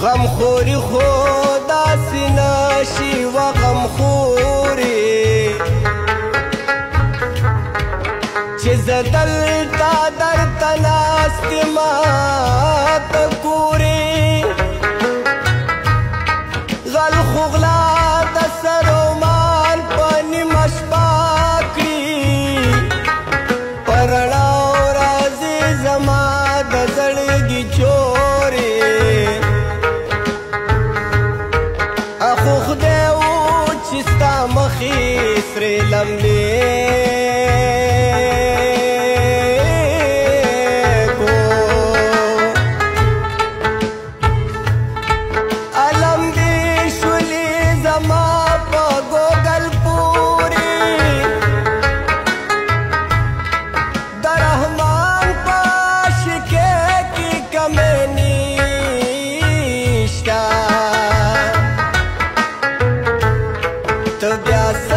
غم خوري خو داسې نشي وخت ستا مخې سره لمبي tanta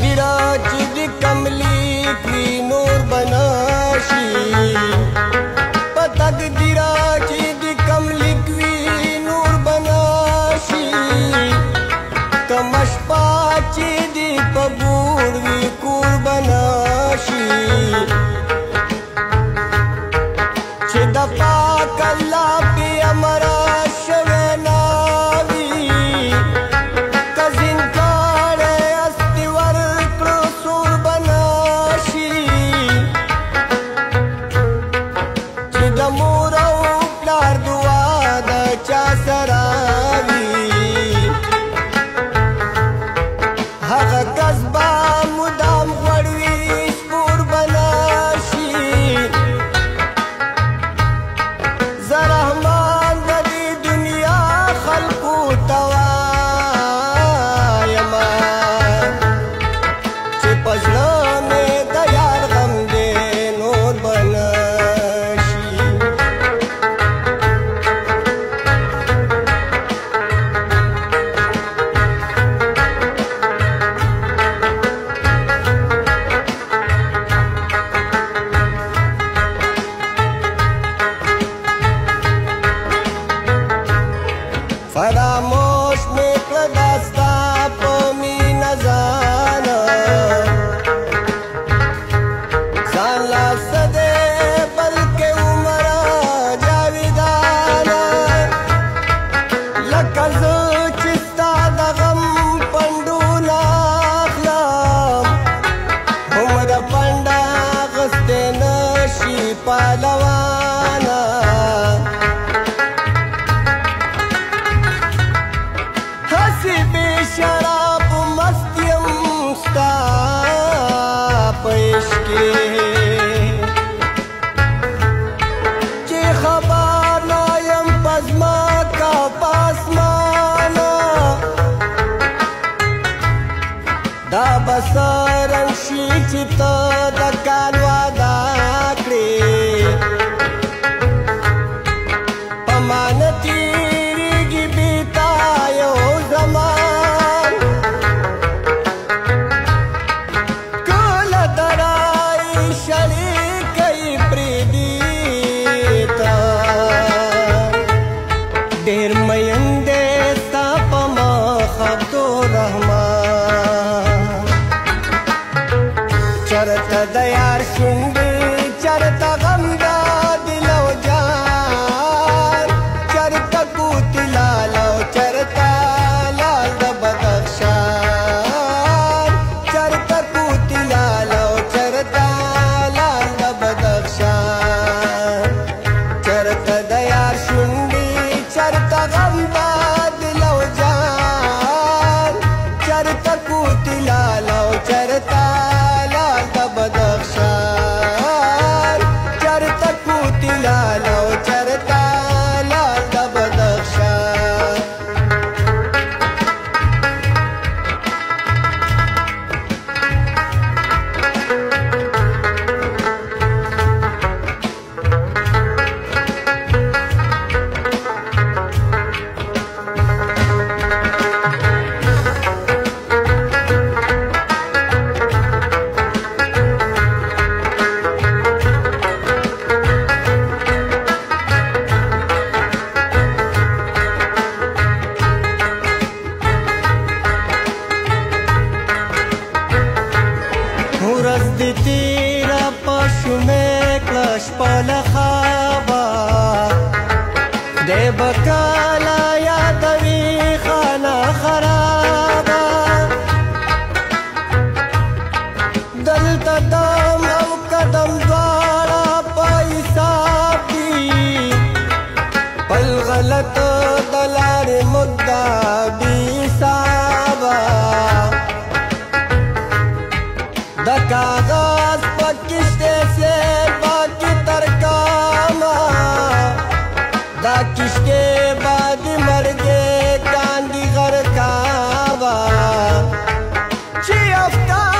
विराज कमली की नूर बनाशी درویش کې چې خبر نه يم پزما کا پاسمانا دا بسرن شي چې تا د کانه यार सुबह चरता गम ته بکالا یادوي خانه خرابه دلته دم او قدم دواړه په حساب دي بل غلط د لارې مدعا किसके बाद मर गए चांदी घर हवा शी अफ्तार